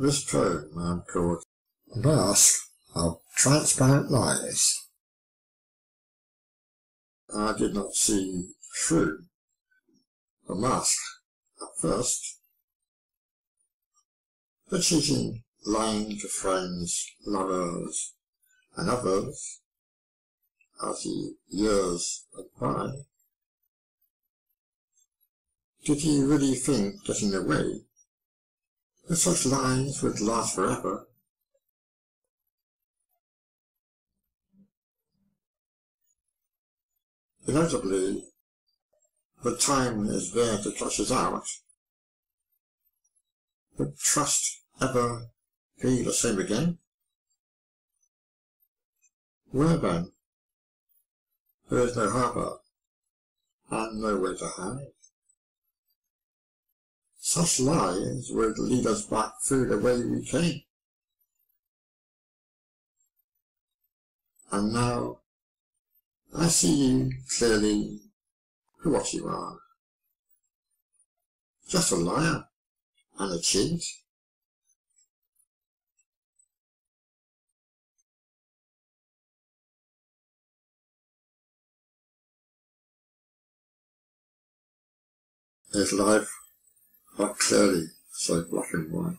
This I'm called Mask of Transparent Lies. I did not see through the mask at first. The cheating, lying to friends, lovers, and others as the years went by. Did he really think getting away that such lines would last forever? Inevitably, the time is there to flush us out. Would trust ever be the same again? Where then? There is no harbour, and nowhere to hide. Such lies would lead us back through the way we came. And now I see you clearly for what you are. Just a liar and a cheat. Is life not clearly so black and white?